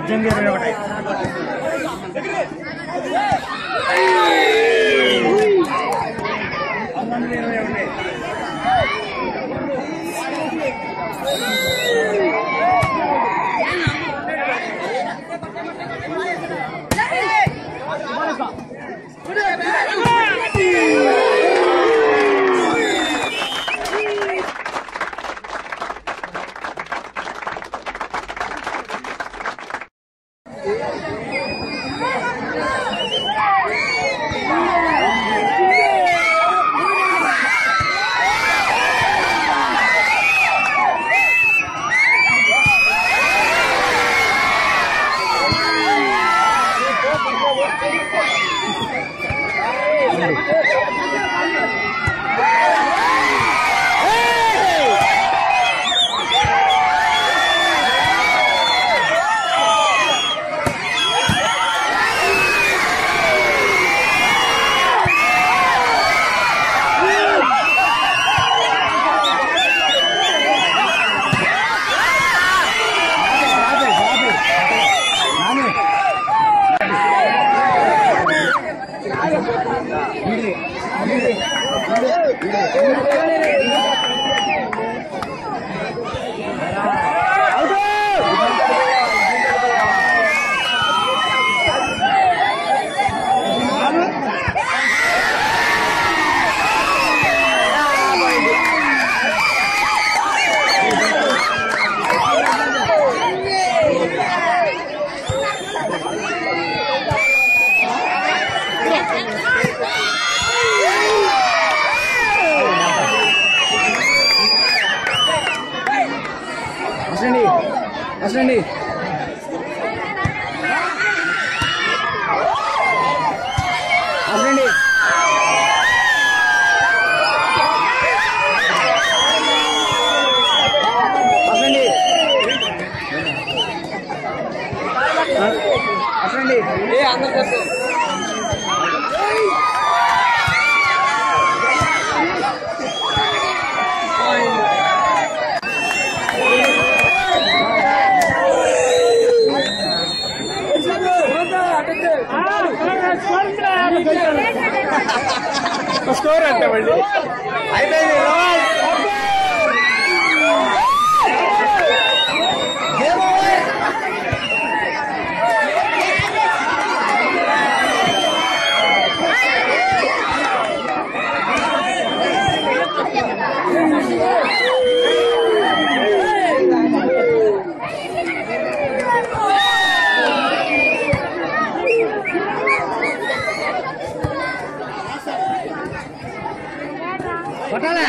अज्जे Obrigado. 見て見て見て見てて అసలండి అసలండి అసలండి అసలండి ఏ అందరు score 我上来